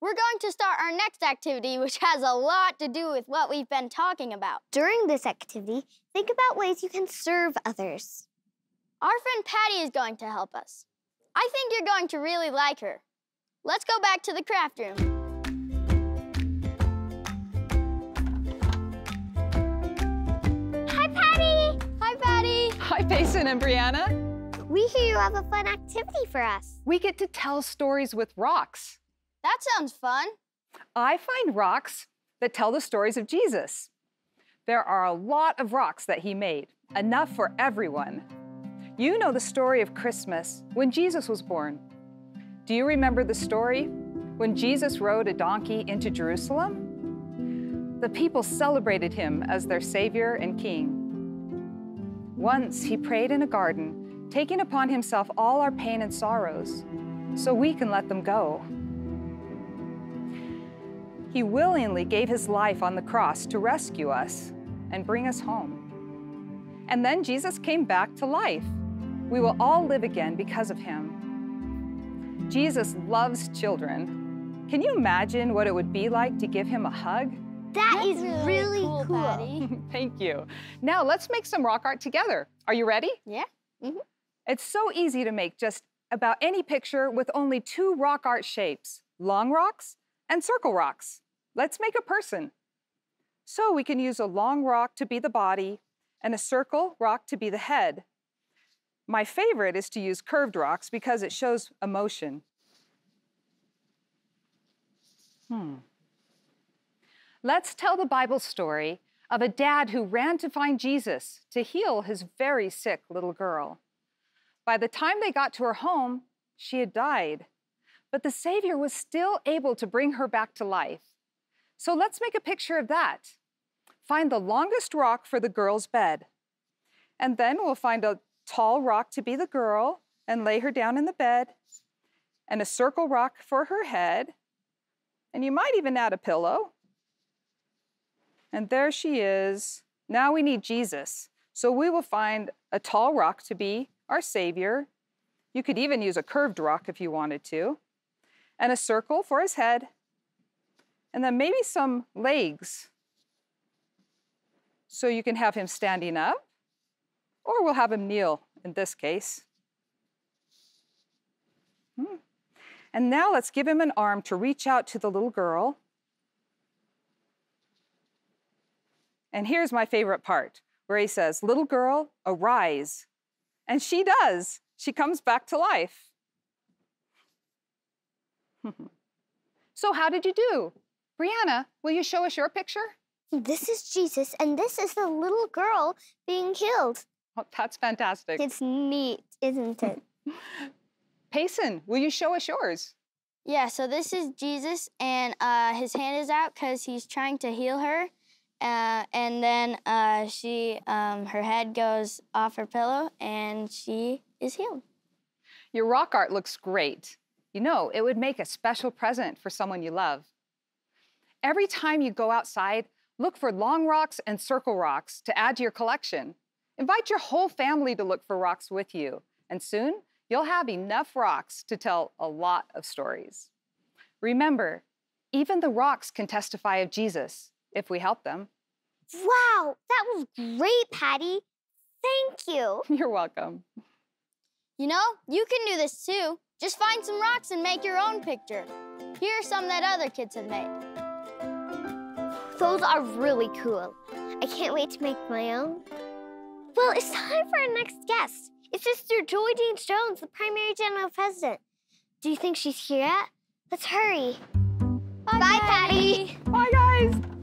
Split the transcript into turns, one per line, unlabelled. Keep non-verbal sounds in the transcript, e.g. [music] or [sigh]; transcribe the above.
we're going to start our next activity, which has a lot to do with what we've been talking about.
During this activity, think about ways you can serve others.
Our friend Patty is going to help us. I think you're going to really like her. Let's go back to the craft room.
Hi, Patty!
Hi, Patty.
Hi, Payson and Brianna.
We hear you have a fun activity for us.
We get to tell stories with rocks.
That sounds fun.
I find rocks that tell the stories of Jesus. There are a lot of rocks that he made, enough for everyone. You know the story of Christmas when Jesus was born. Do you remember the story when Jesus rode a donkey into Jerusalem? The people celebrated him as their Savior and King. Once he prayed in a garden, taking upon himself all our pain and sorrows so we can let them go. He willingly gave his life on the cross to rescue us and bring us home. And then Jesus came back to life. We will all live again because of him. Jesus loves children. Can you imagine what it would be like to give him a hug?
That
That's
is really,
cool,
cool. [laughs]
Thank you. Now let's make some rock art together. Are you ready?
Yeah. Mm-hmm.
It's so easy to make just about any picture with only two rock art shapes, long rocks and circle rocks. Let's make a person. So we can use a long rock to be the body and a circle rock to be the head. My favorite is to use curved rocks because it shows emotion. Hmm. Let's tell the Bible story of a dad who ran to find Jesus to heal his very sick little girl. By the time they got to her home, she had died, but the Savior was still able to bring her back to life. So let's make a picture of that. Find the longest rock for the girl's bed. And then we'll find a tall rock to be the girl and lay her down in the bed, and a circle rock for her head. And you might even add a pillow. And there she is. Now we need Jesus. So we will find a tall rock to be our Savior. You could even use a curved rock if you wanted to, and a circle for his head, and then maybe some legs. So you can have him standing up, or we'll have him kneel in this case. Hmm. And now let's give him an arm to reach out to the little girl. And here's my favorite part where he says, Little girl, arise. And she does. She comes back to life. [laughs] so, how did you do? Brianna, will you show us your picture?
This is Jesus, and this is the little girl being killed.
Oh, that's fantastic.
It's neat, isn't it? [laughs]
Payson, will you show us yours?
Yeah, so this is Jesus, and uh, his hand is out because he's trying to heal her. Uh, and then uh, she, um, her head goes off her pillow, and she is healed.
Your rock art looks great. You know, it would make a special present for someone you love. Every time you go outside, look for long rocks and circle rocks to add to your collection. Invite your whole family to look for rocks with you, and soon you'll have enough rocks to tell a lot of stories. Remember, even the rocks can testify of Jesus if we help them.
Wow, that was great, Patty. Thank you. [laughs]
You're welcome.
You know, you can do this too. Just find some rocks and make your own picture. Here are some that other kids have made.
Those are really cool. I can't wait to make my own. Well, it's time for our next guest. It's Sister Joy James Jones, the primary general president. Do you think she's here yet? Let's hurry.
Bye,
Bye, Patty.
Bye, guys.